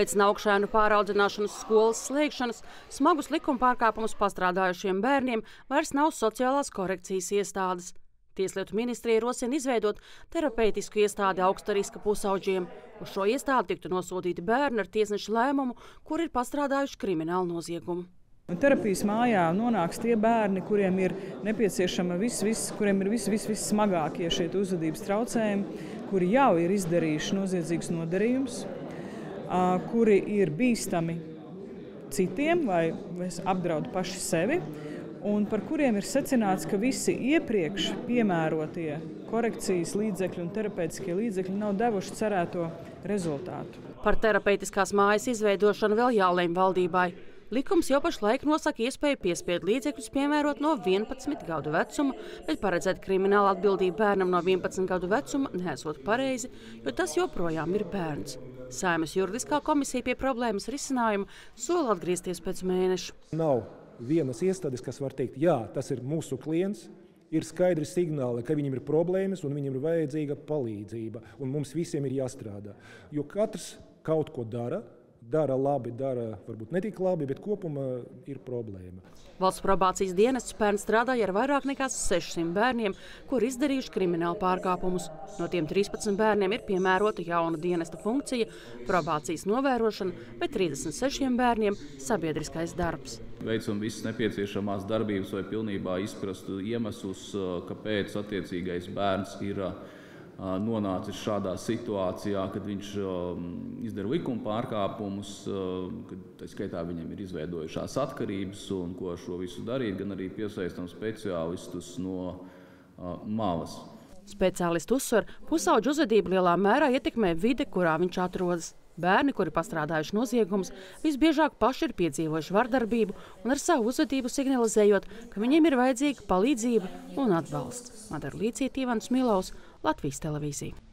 Pēc naukšēnu pāraudzināšanas, skolas slēgšanas, smagus likuma pārkāpumus pastrādājušiem bērniem vairs nav sociālās korekcijas iestādes. Tieslietu ministrija rosina izveidot terapeitisku iestādi augsta riska pusauģiem. Uz šo iestādi tiktu nosūtīti bērni ar tiesneša lēmumu, kur ir pastrādājuši kriminālu noziegumu. Terapijas mājā nonāks tie bērni, kuriem ir nepieciešama viss, vis, kuriem ir viss, vis, vissmagākie šie uzvedības traucējumi, kuri jau ir izdarījuši noziedzīgus nodarījumus, kuri ir bīstami citiem vai apdraud paši sevi un par kuriem ir secināts, ka visi iepriekš piemērotie korekcijas līdzekļi un terapeitiskie līdzekļi nav devuši cerēto rezultātu. Par terapeitiskās mājas izveidošanu vēl jālēm valdībai. Likums jau pašlaik nosaka iespēju piespiedu līdzekļus piemērot no 11 gadu vecuma, bet paredzēt kriminālu atbildību bērnam no 11 gadu vecuma nesot pareizi, jo tas joprojām ir bērns. Saimas juridiskā komisija pie problēmas risinājuma sola atgriezties pēc mēneša. Nav vienas iestādes, kas var teikt, jā, tas ir mūsu klients. Ir skaidri signāli, ka viņam ir problēmas un viņam ir vajadzīga palīdzība. Mums visiem ir jāstrādā. Jo katrs kaut ko dara, dara labi, dara varbūt ne tik labi, bet kopumā ir problēma. Valsts probācijas dienests pērn strādāja ar vairāk nekā 600 bērniem, kur izdarījuši kriminālu pārkāpumus. No tiem 13 bērniem ir piemērota jauna dienesta funkcija - probācijas novērošana, bet 36 bērniem - sabiedriskais darbs. Veicam visas nepieciešamās darbības, lai pilnībā izprastu iemeslus, kāpēc attiecīgais bērns ir nonācis šādā situācijā, kad viņš izdara likuma pārkāpumus, kad tā skaitā viņam ir izveidojušās atkarības un ko ar šo visu darīt, gan arī piesaistam speciālistus no malas. Speciālisti uzsver, pusauģu uzvedību lielā mērā ietekmē vide, kurā viņš atrodas. Bērni, kuri pastrādājuši noziegumus, visbiežāk paši ir piedzīvojuši vardarbību un ar savu uzvedību signalizējot, ka viņiem ir vajadzīga palīdzība un atbalsts. Madara Līcīta, Ivans Milovs, Latvijas televīzija.